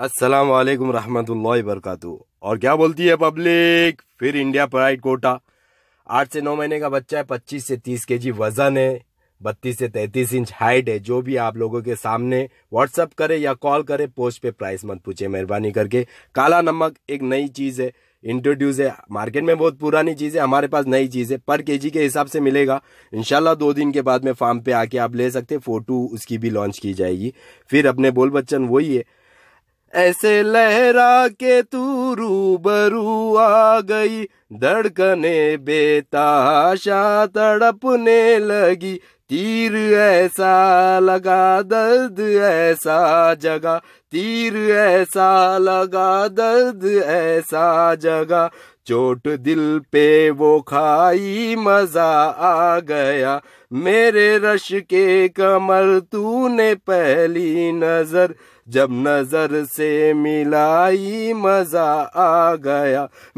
अस्सलाम वालेकुम रहमतुल्लाहि और क्या बोलती है पब्लिक? फिर इंडिया प्राइड कोटा। आठ से नौ महीने का बच्चा है, पच्चीस से तीस के जी वज़न है, बत्तीस से तैतीस इंच हाइट है। जो भी आप लोगों के सामने व्हाट्सअप करे या कॉल करे, पोस्ट पे प्राइस मत पूछे मेहरबानी करके। काला नमक एक नई चीज़ है इंट्रोड्यूस है। मार्केट में बहुत पुरानी चीज़ है, हमारे पास नई चीज़ है। पर केजी के हिसाब से मिलेगा। इनशाला दो दिन के बाद में फार्म पे आके आप ले सकते फ़ोटो उसकी भी लॉन्च की जाएगी। फिर अपने बोल बच्चन वही है ऐसे लहरा के तू रूबरू आ गई धड़कने बेताशा तड़पने लगी। तीर ऐसा लगा दर्द, ऐसा जगा तीर ऐसा लगा दर्द, ऐसा जगा चोट दिल पे वो खाई, मज़ा आ गया। मेरे रश के कमर तूने पहली नज़र। जब नज़र से मिलाई, मज़ा आ गया।